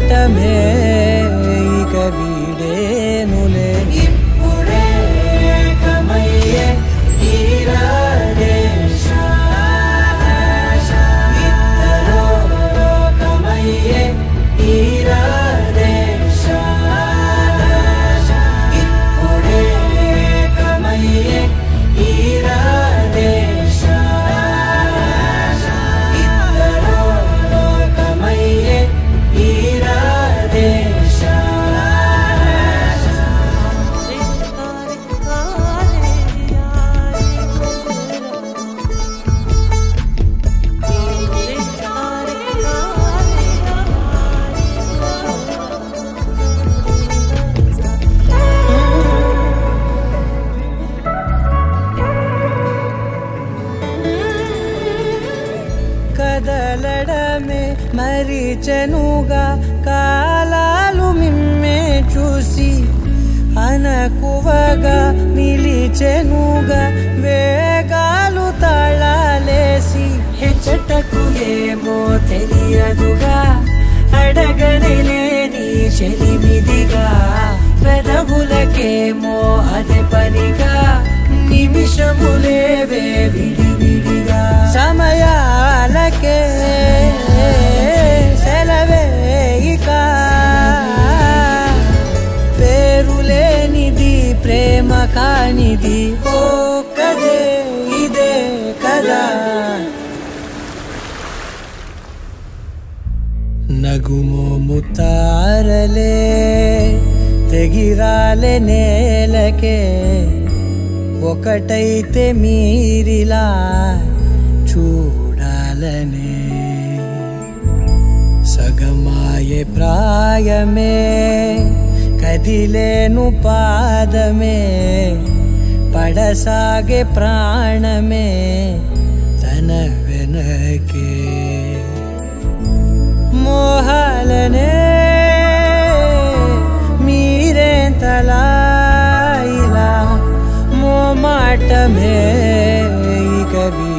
घाट में కదలడమే మరిచెనుగా కాలాలు మిమ్మే చూసి అనకువగా నిలిచెనుగా వేగాలు తళాలేసి హెచ్చటకు ఏమో తెలియదుగా అడగనలేని చెలిమిదిగా పెదవులకేమో అదే పనిగా నిమిషములేవే విడి పేరులేనిది ప్రేమ కానిది. ఓ కదే ఇదే కదా. నగుమోము తారలే తెగిరాలే నేలకే. ఒకటైతే మీరిలా చూడాలనే. సగమాయే ప్రాయమే కదిలేను పాదమే పడసాగే ప్రాణమే తన వెనకే మోహాలనే మీరేంతలా ఇలా మోమాటమే ఇక వీ